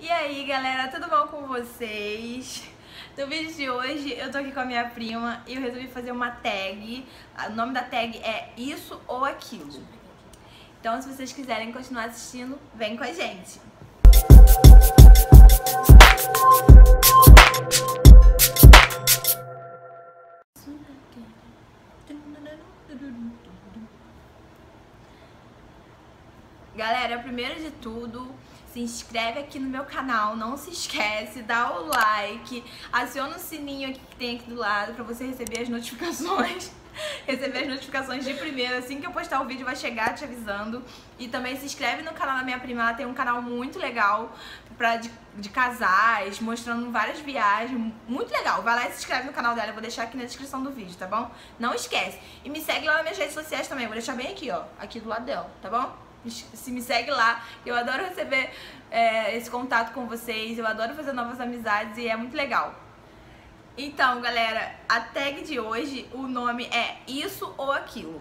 E aí, galera, tudo bom com vocês? No vídeo de hoje, eu tô aqui com a minha prima e eu resolvi fazer uma tag. O nome da tag é Isso ou Aquilo. Então, se vocês quiserem continuar assistindo, vem com a gente. Galera, primeiro de tudo, se inscreve aqui no meu canal, não se esquece, dá o like, aciona o sininho aqui que tem aqui do lado pra você receber as notificações. receber as notificações de primeira, assim que eu postar o vídeo vai chegar te avisando. E também se inscreve no canal da minha prima, ela tem um canal muito legal pra, de, de casais, mostrando várias viagens, muito legal. Vai lá e se inscreve no canal dela, eu vou deixar aqui na descrição do vídeo, tá bom? Não esquece. E me segue lá nas minhas redes sociais também, vou deixar bem aqui, ó, aqui do lado dela, tá bom? Se me segue lá. Eu adoro receber é, esse contato com vocês, eu adoro fazer novas amizades e é muito legal. Então, galera, a tag de hoje, o nome é Isso ou Aquilo.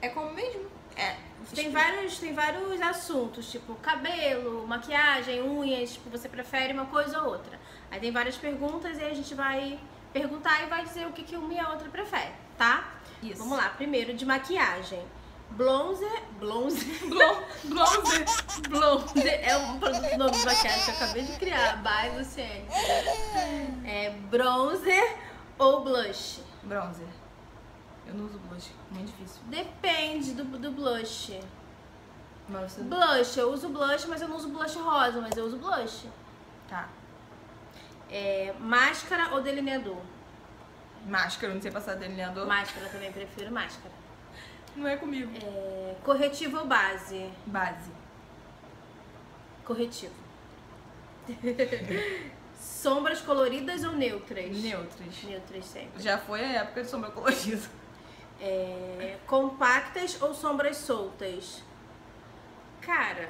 É como mesmo? É. Tem vários, tem vários assuntos, tipo cabelo, maquiagem, unhas, tipo, você prefere uma coisa ou outra. Aí tem várias perguntas e a gente vai perguntar e vai dizer o que, que uma e a outra prefere, tá? Isso. Vamos lá, primeiro de maquiagem. Bronzer. Bronzer. Bronzer. Bronzer. É um produto novo maquiagem que eu acabei de criar. By Luciane. É bronzer ou blush? Bronzer. Eu não uso blush. Muito difícil. Depende do, do blush. Você... Blush. Eu uso blush, mas eu não uso blush rosa. Mas eu uso blush. Tá. É, máscara ou delineador? Máscara. Não sei passar delineador. Máscara também. Prefiro máscara. Não é comigo. É, corretivo ou base? Base. Corretivo. Sombras coloridas ou neutras? Neutras. Neutras sempre. Já foi a época de sombra colorida. É, compactas ou sombras soltas? Cara,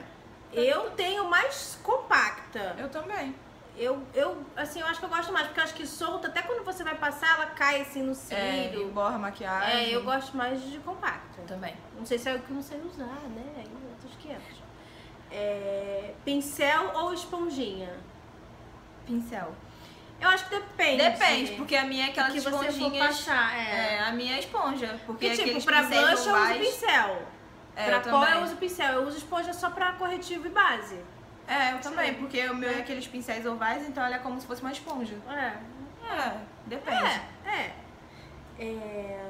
eu tenho mais compacta. Eu também. Eu, eu, assim, eu acho que eu gosto mais, porque eu acho que solta, até quando você vai passar, ela cai assim no É, cílio. borra a maquiagem. É, eu gosto mais de compacta. Também. Não sei se é o que eu não sei usar, né? Outros 500. É, pincel ou esponjinha? Pincel. Eu acho que depende. Depende, porque a minha é aquelas que você for passar, é. É, a minha é esponja. Porque Porque, tipo, aqueles pra blush eu uso pincel. É, pra eu pó também. eu uso pincel. Eu uso esponja só pra corretivo e base. É, eu também, Sim. porque o meu é aqueles pincéis ovais, então ela é como se fosse uma esponja. É. É, depende. É, é. É,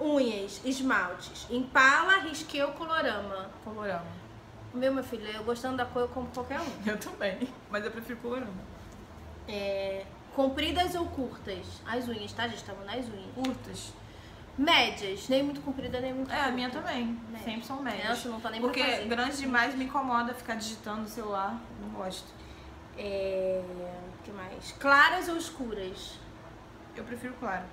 Unhas, esmaltes. Impala, risqué ou colorama. Colorama. Meu, meu filho, eu gostando da cor, eu como qualquer um. Eu também, mas eu prefiro colorama. É, compridas ou curtas? As unhas, tá, gente? Estavam nas unhas. Curtas. Médias, nem muito comprida, nem muito É, curta. a minha também. Sempre são médias. Nossa, não tá nem Porque grande demais me incomoda ficar digitando no celular. Não gosto. É, o que mais? Claras ou escuras? Eu prefiro claro.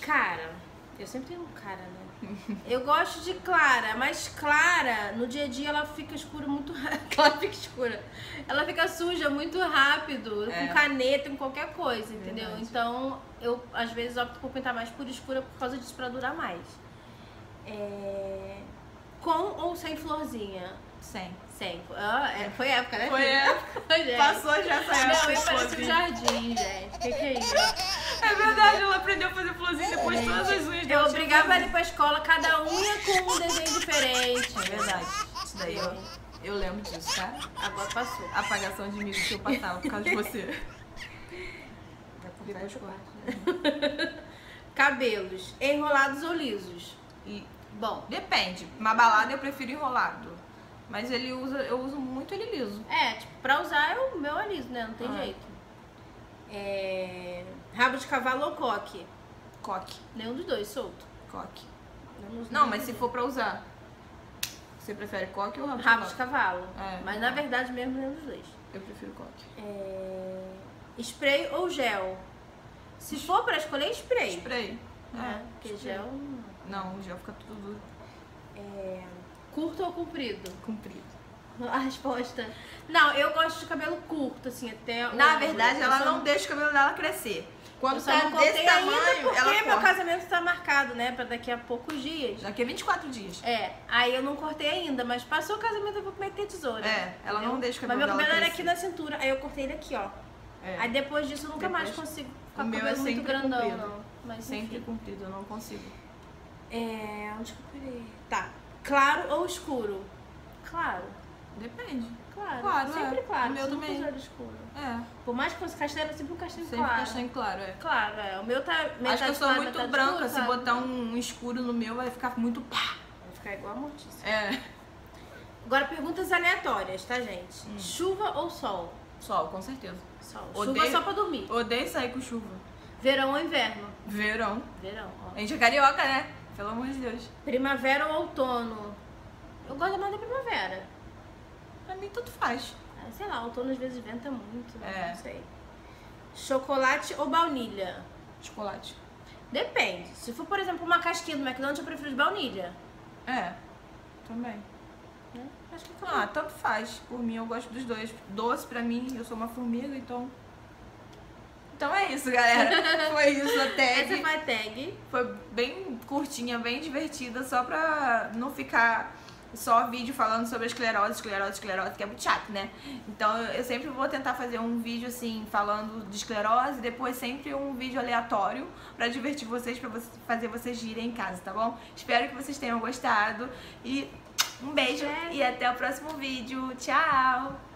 Cara, eu sempre tenho um cara, né? Eu gosto de clara, mas clara, no dia a dia ela fica escura muito rápido. Ela fica escura. Ela fica suja muito rápido, É. com caneta, com qualquer coisa, entendeu? Verdade. Então eu às vezes opto por pintar mais por escura por causa disso pra durar mais. É, Com ou sem florzinha? Sem. Sem. Ah, é, foi época, né? Foi época. Passou já essa época. Não, eu parece um jardim, gente. O que, que é isso? É verdade, ela aprendeu a fazer florzinha depois de todas as unhas Eu dela. obrigava ela a ir pra escola, cada unha com um desenho diferente. É verdade. Isso daí eu, eu lembro disso, tá? Agora passou. A apagação de amigos que eu passava por causa de você. Depois chocolate. Cabelos, enrolados ou lisos? E Bom, depende. Uma balada eu prefiro enrolado. Mas ele usa, eu uso muito ele liso. é, tipo, pra usar é o meu é liso, né? Não tem Ah. jeito. É... Rabo de cavalo ou coque? Coque. Nenhum dos dois, solto. Coque. Não, mas se for pra usar, você prefere coque ou rabo, Rabo de de cavalo? cavalo. É. Mas na verdade mesmo nenhum dos dois. Eu prefiro coque. É... Spray ou gel? Se for pra escolher, spray. Spray. Né? Porque spray. gel... Não, o gel fica tudo duro. É... Curto ou comprido? Comprido. A resposta. Não, eu gosto de cabelo curto, assim, até. Na verdade, ela não deixa o cabelo dela crescer. Quando eu tá não desse ainda tamanho, porque ela meu corta. casamento tá marcado, né? Pra daqui a poucos dias. Daqui a 24 dias. É, aí eu não cortei ainda, mas passou o casamento eu vou meter tesoura. É, ela entendeu? não deixa o Mas cabelo meu dela cabelo era aqui na cintura, aí eu cortei ele aqui, ó. É. Aí depois disso eu nunca mais Depois- consigo ficar com o meu é cabelo muito grandão, comprido. não. Mas Sempre enfim. comprido, eu não consigo. É. Onde que eu parei? Tá. Claro ou escuro? Claro. Depende. Claro. Claro, sempre é. claro. O meu também. escuro. É, Por mais que fosse castanho, era sempre um castanho sempre claro. castanho claro, é. Claro, é. O meu tá metade Acho que eu sou claro, muito branca, escuro, se botar um escuro no meu vai ficar muito pá. Vai ficar igual a mortícia. É. Agora, perguntas aleatórias, tá, gente? Hum. Chuva ou sol? Sol, com certeza. Sol. Odeio- Chuva só pra dormir. Odeio sair com chuva. Verão ou inverno? Verão. Verão, ó. A gente é carioca, né? Pelo amor de Deus. Primavera ou outono? Eu gosto mais da primavera. Pra mim, tudo faz. Ah, Sei lá, outono às vezes venta muito, né? É. Não sei. Chocolate ou baunilha? Chocolate. Depende. Se for, por exemplo, uma casquinha do McDonald's, eu prefiro de baunilha. É. Também. Né? Acho que acabou. Ah, tanto faz. Por mim, eu gosto dos dois. Doce pra mim, eu sou uma formiga, então. Então é isso, galera. Foi isso a Essa tag. foi a tag. Foi bem curtinha, bem divertida, só pra não ficar só vídeo falando sobre esclerose, esclerose, esclerose, que é muito chato, né? Então eu sempre vou tentar fazer um vídeo assim, falando de esclerose, depois sempre um vídeo aleatório pra divertir vocês, pra você- fazer vocês girem em casa, tá bom? Espero que vocês tenham gostado e um beijo Beijo. e até o próximo vídeo. Tchau!